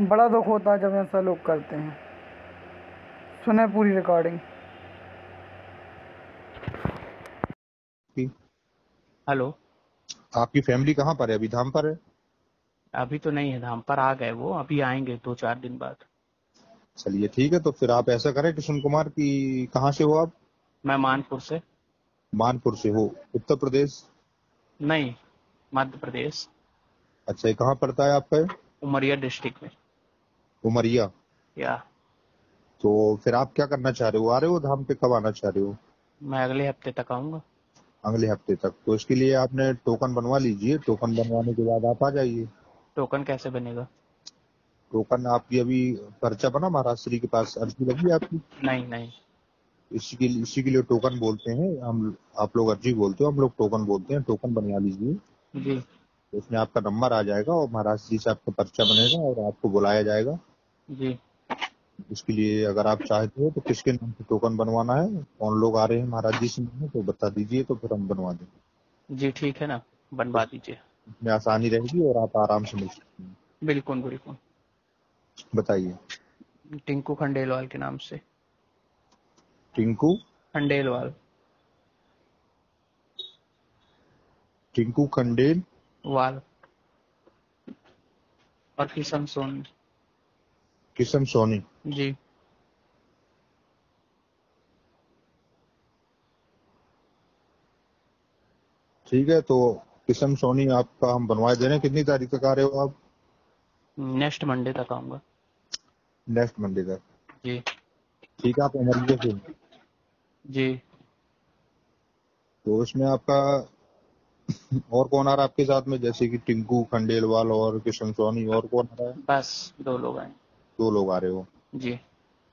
बड़ा दुख होता है जब ऐसा लोग करते हैं। सुने पूरी रिकॉर्डिंग हेलो। आपकी फैमिली कहाँ पर है? अभी धाम पर है? अभी तो नहीं है धाम पर आ गए वो। अभी आएँगे दो चार दिन बाद। चलिए ठीक है तो फिर आप ऐसा करें किशन कुमार की कहाँ से हो आप? मैं मानपुर से। मानपुर से हो। उत्तर प्रदेश? नहीं मध्य प्रदेश। अच्छा ये कहाँ पड़ता है आपका? उमरिया डिस्ट्रिक्ट में। उमरिया। या। तो फिर आप क्या करना चाह रहे हो? आ रहे हो धाम पे? कब आना चाह रहे हो? मैं अगले हफ़्ते तक आऊँगा। अगले हफ़्ते तक। तो इसके लिए आपने टोकन बनवा लीजिए। टोकन बनवाने के बाद आप आ जाइए। टोकन कैसे बनेगा? टोकन आपकी अभी पर्चा बना महाराष्ट्री के पास? अर्जी लगी आपकी? नहीं नहीं। इसी के लिए इसी के लिए टोकन बोलते हैं। हम आप लोग अर्जी बोलते हो हम लोग टोकन बोलते हैं। टोकन बनवा लीजिए। जी। तो उसमें आपका नंबर आ जाएगा और महाराष्ट्र जी से आपका पर्चा बनेगा और आपको बुलाया जाएगा। जी। इसके लिए अगर आप चाहते हो तो किसके नाम से टोकन बनवाना है? कौन लोग आ रहे हैं महाराज जी से तो बता दीजिए तो फिर हम बनवा देंगे। जी ठीक है ना। बनवा दीजिए। इसमें आसानी रहेगी और आप आराम से मिल सकते हैं। बिल्कुल बिल्कुल। बताइए। टिंकू खंडेलवाल के नाम से। टिंकू? खंडेलवाल। टिंकू खंडेल? वाल। और किशन सोनी किशन सोनी। जी। ठीक है तो किशन सोनी आपका हम बनवा दे रहे हैं। कितनी तारीख तक आ रहे हो आप? नेक्स्ट मंडे तक आऊँगा। नेक्स्ट मंडे तक। जी। ठीक है आप उमरिया से। जी। तो इसमें आपका और कौन आ रहा है आपके साथ में? जैसे कि टिंकू खंडेलवाल और किशन सोनी और कौन आ रहा है? बस दो लोग आए। दो लोग आ रहे हो। जी।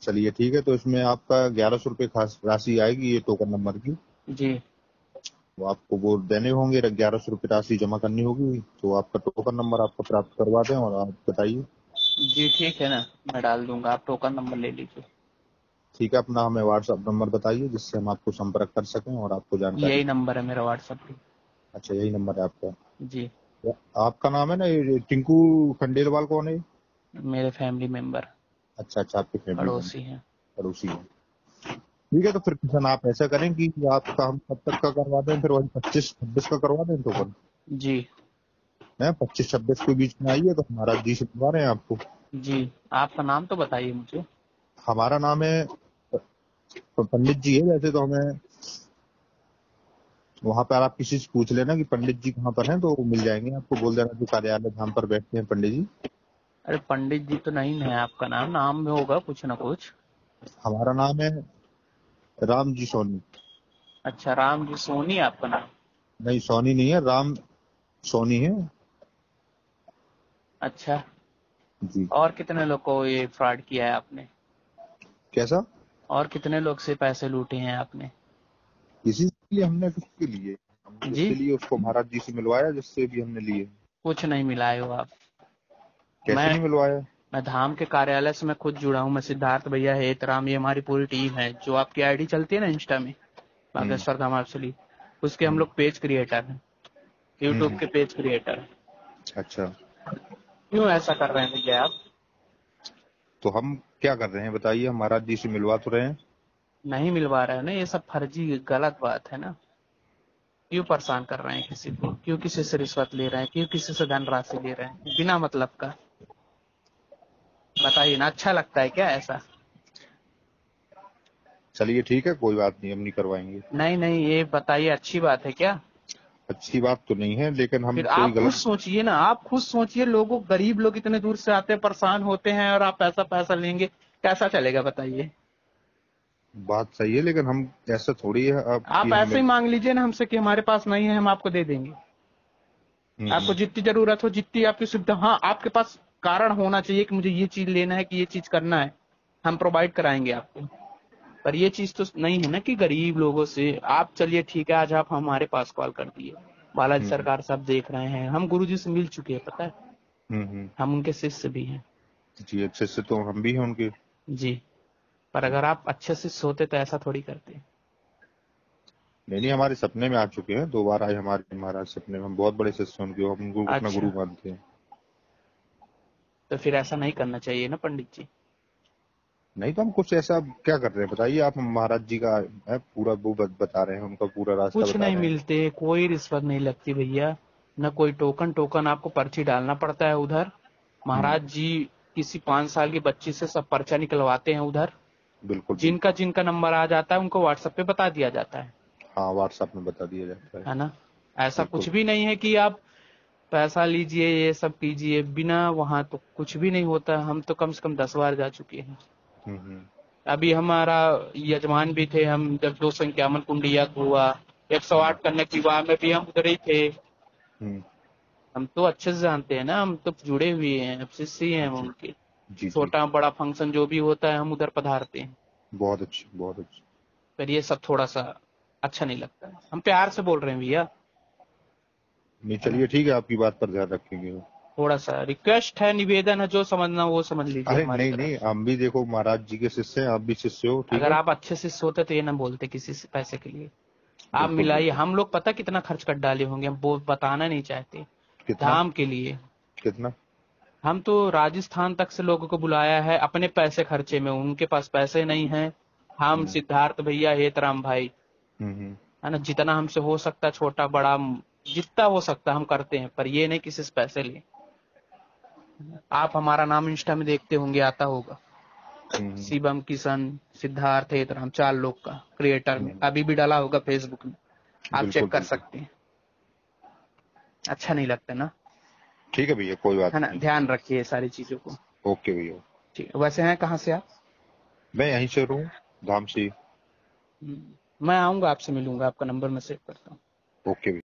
चलिए ठीक है तो इसमें आपका ग्यारह सौ रुपये खास राशि आएगी ये टोकन नंबर की। जी। तो आपको वो देने होंगे ग्यारह सौ रुपये राशि जमा करनी होगी तो आपका टोकन नंबर आपको प्राप्त करवा दें और आप बताइए। जी ठीक है ना मैं डाल दूँगा आप टोकन नंबर ले लीजिए। ठीक है अपना हमें व्हाट्सएप नंबर बताइए जिससे हम आपको संपर्क कर सकें और आपको जानकारी यही नंबर है मेरा व्हाट्सएप अच्छा यही नंबर है आपका। जी। आपका नाम है ना टिंकू खंडेलवाल कौन है? मेरे फैमिली मेंबर अच्छा अच्छा आपके फैमिली पड़ोसी हैं। पड़ोसी है। ठीक है तो फिर किसान आप ऐसा करें कि आपका हम कब तक का करवा दें फिर वही पच्चीस छब्बीस का करवा दें टोकन जी। है पच्चीस छब्बीस के बीच में आइए तो हमारा जी से बुला रहे हैं आपको। जी आपका नाम तो बताइए मुझे। हमारा नाम है तो पंडित जी है वैसे तो हमें वहाँ पर आप किसी से पूछ लेना कि पंडित जी कहाँ पर हैं तो मिल जाएँगे आपको बोल देना कि कार्यालय जहाँ पर बैठते हैं पंडित जी। अरे पंडित जी तो नहीं है आपका नाम नाम में होगा कुछ ना कुछ। हमारा नाम है राम जी सोनी। अच्छा राम जी सोनी आपका नाम? नहीं सोनी नहीं है राम सोनी है। अच्छा। जी। और कितने लोग को ये फ्रॉड किया है आपने? कैसा? और कितने लोग से पैसे लूटे हैं आपने? इसी लिए हमने किसके लिए हमने जी? लिए उसको महाराज जी से मिलवाया जिससे भी हमने लिए। कुछ नहीं मिलाए हो आप। कैसे मैं- नहीं मिलवाया? मैं धाम के कार्यालय से मैं खुद जुड़ा हूँ मैं सिद्धार्थ भैया हेतराम ये हमारी पूरी टीम है जो आपकी आईडी चलती है ना इंस्टा में बागेश्वर धाम आपसली उसके हम लोग पेज क्रिएटर हैं यूट्यूब हम्म। के पेज क्रिएटर अच्छा। क्यों ऐसा कर रहे हैं भैया आप? तो हम क्या कर रहे हैं बताइए हम महाराज जी से मिलवा तो रहे हैं। नहीं मिलवा रहे हो ना ये सब फर्जी गलत बात है ना। क्यों परेशान कर रहे हैं किसी को? क्यों किसी से रिश्वत ले रहे हैं? क्यों किसी से धनराशि ले रहे हैं? बिना मतलब का। बताइए ना अच्छा लगता है क्या ऐसा? चलिए ठीक है कोई बात नहीं हम नहीं करवाएँगे। नहीं नहीं ये बताइए अच्छी बात है क्या? अच्छी बात तो नहीं है लेकिन हम फिर आप खुद सोचिए ना आप खुद सोचिए लोगों गरीब लोग इतने दूर से आते हैं परेशान होते हैं और आप पैसा पैसा लेंगे कैसा चलेगा बताइए? बात सही है लेकिन हम ऐसा थोड़ी है आप आप ऐसे ही मांग लीजिए ना हमसे कि हमारे पास नहीं है हम आपको दे देंगे। हम्म, आपको जितनी ज़रूरत हो जितनी आपकी सुविधा हाँ आपके पास कारण होना चाहिए कि मुझे ये चीज़ लेना है कि ये चीज़ करना है। हम प्रोवाइड कराएँगे आपको। पर ये चीज़ तो नहीं है ना कि गरीब लोगों से आप चलिए ठीक है आज आप हमारे पास कॉल कर दिए। बालाजी हम्म। सरकार सब देख रहे हैं। हम गुरु जी से मिल चुके हैं पता है? हम्म, हम्म, हम उनके शिष्य भी हैं। जी अच्छे से तो हम भी हैं उनके। जी। पर अगर आप अच्छे शिष्य होते तो ऐसा थोड़ी करते। नहीं नहीं हमारे सपने में आ चुके हैं। दो बार आए हमारे महाराज सपने में। हम बहुत बड़े शिष्य उनके। हम उनको अपना अच्छा। गुरु मानते हैं। तो फिर ऐसा नहीं करना चाहिए ना पंडित जी? नहीं तो हम कुछ ऐसा क्या कर रहे हैं? बताइए आप महाराज जी का है पूरा वो बता रहे हैं उनका पूरा रास्ता कुछ बता नहीं रहे मिलते कोई रिश्वत नहीं लगती भैया। न कोई टोकन टोकन आपको पर्ची डालना पड़ता है उधर। महाराज जी किसी पाँच साल की बच्ची से सब पर्चा निकलवाते हैं उधर। बिल्कुल जिनका जिनका नंबर आ जाता है उनको व्हाट्सएप पे बता दिया जाता है। हाँ व्हाट्सएप में बता दिया जाता है। है ना? ऐसा कुछ भी नहीं है कि आप पैसा लीजिए ये सब कीजिए बिना वहाँ तो कुछ भी नहीं होता। हम तो कम से कम दस बार जा चुके हैं। हम्म, हम्म, अभी हमारा यजमान भी थे हम जब दो सौ इक्यावन कुंडी कुंडिया हुआ एक सौ आठ कन्या विवाह में भी हम उधर ही थे। हम्म, हम तो अच्छे से जानते हैं ना हम तो जुड़े हुए हैं शिष्य ही उनके। छोटा बड़ा फ़ंक्शन जो भी होता है हम उधर पधारते हैं। बहुत अच्छी बहुत अच्छी। पर ये सब थोड़ा सा अच्छा नहीं लगता। हम प्यार से बोल रहे हैं भैया। नहीं चलिए ठीक है आपकी बात पर ध्यान रखेंगे थोड़ा सा रिक्वेस्ट है निवेदन है जो समझना वो समझ लीजिए अरे नहीं नहीं हम भी देखो महाराज जी के शिष्य हैं आप भी शिष्य हो ठीक अगर है? आप अच्छे शिष्य होते तो ये ना बोलते किसी से पैसे के लिए। आप मिलाइए हम लोग पता कितना खर्च कर डाले होंगे हम वो बताना नहीं चाहते। धाम के लिए। कितना? हम तो राजस्थान तक से लोगों को बुलाया है अपने पैसे खर्चे में उनके पास पैसे नहीं है। हम हम्म। सिद्धार्थ भैया हेतराम भाई। हम्म, हम्म, है ना जितना हमसे हो सकता छोटा बड़ा जितना हो सकता हम करते हैं पर ये नहीं किसी से पैसे ले। आप हमारा नाम इंस्टा में देखते होंगे आता होगा। हम्म, शिवम किशन सिद्धार्थ हेतराम चार लोग का क्रिएटर में। अभी भी डाला होगा फेसबुक में। आप चेक कर सकते हैं। अच्छा नहीं लगता ना? ठीक है भैया कोई बात है ना? ध्यान रखिए सारी चीज़ों को। ओके भैया। ठीक वैसे हैं कहाँ से आप? मैं यहीं से हूँ धाम से। हम्म, मैं आऊँगा आपसे मिलूँगा आपका नंबर मैं सेव करता हूँ। ओके